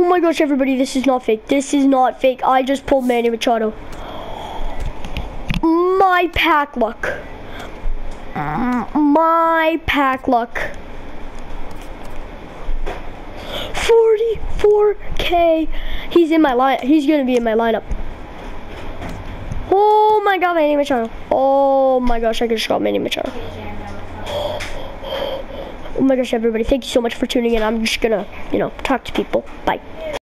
Oh my gosh, everybody, this is not fake. This is not fake. I just pulled Manny Machado. My pack luck. My pack luck. 44k. He's in my line. He's gonna be in my lineup. Oh my god, Manny Machado. Oh my gosh, I just got Manny Machado. My gosh, everybody, thank you so much for tuning in. I'm just gonna, you know, talk to people. Bye.